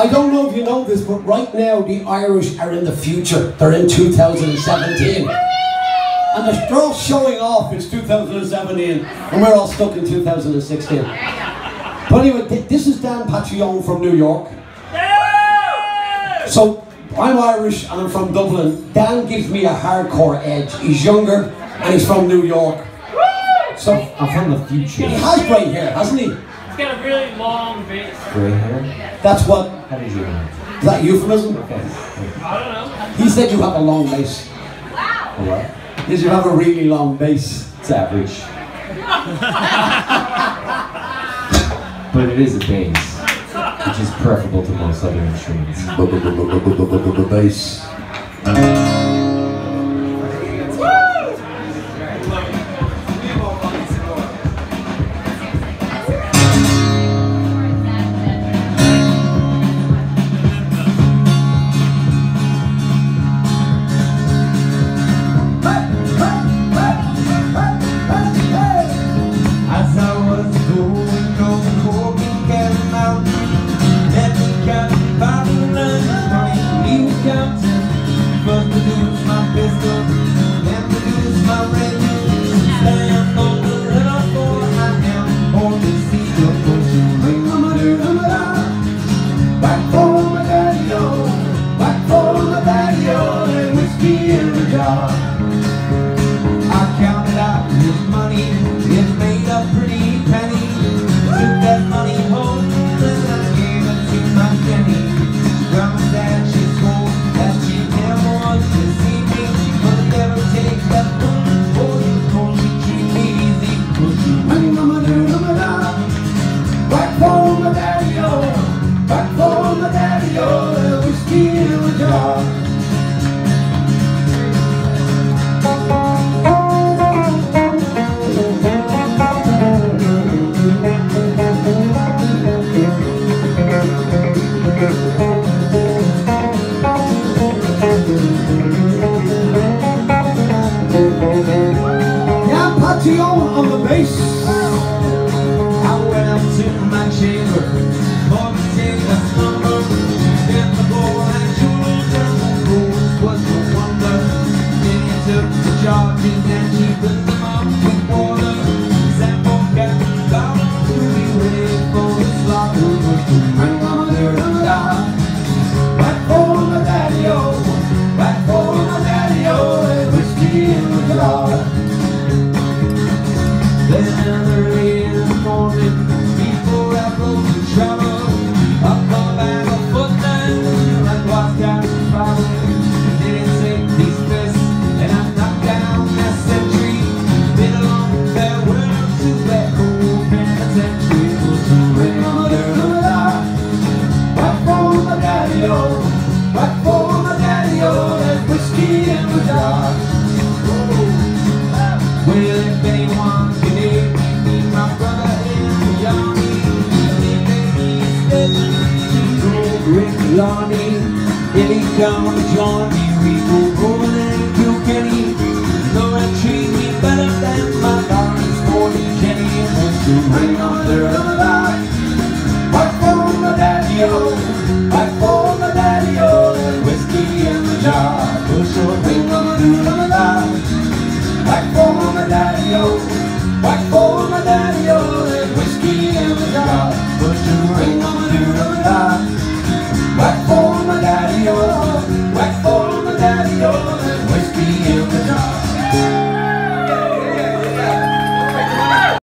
I don't know if you know this, but right now the Irish are in the future. They're in 2017. And they're all showing off it's 2017, and we're all stuck in 2016. But anyway, this is Dan Paccione from New York. So I'm Irish and I'm from Dublin. Dan gives me a hardcore edge. He's younger and he's from New York. So I'm from the future. he has grey hair, hasn't he? He's got a really long bass. Grey hair? That's what. How did you know? Is that euphemism? Okay. I don't know. He said you have a long bass. What? Because you have a really long bass. It's average. but it is a bass, which is preferable to most other instruments. Base. In Paccione on the bass. I went up to my chamber, number, then the and and the rules was no wonder. Then he took the charges and she put them with water. Sample for for my daddy-o, oh. back for my daddy-o, oh. and whiskey in the. Then the morning, Lonnie. He come to join me, we go rolling in Kilkenny. That treat me better than my darling sporting Jenny. And to ring on